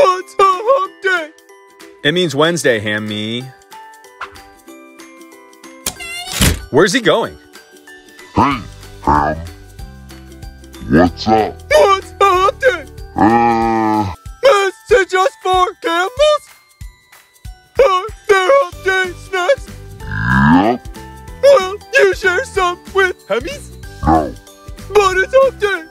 What's a hump day? It means Wednesday, Hammy. Where's he going? Hey, Ham. What's up? What's a hump day? Uh, Messages for Campbell's? Are there hump day snacks? yep. Well, you share some with Hammy's? No. But it's hump day.